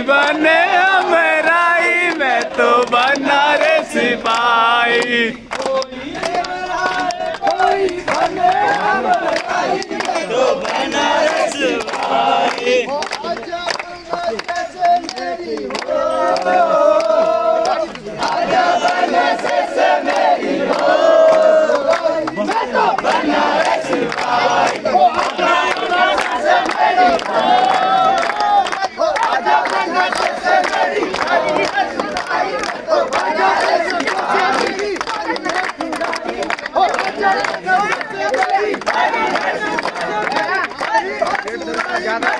Ibanez!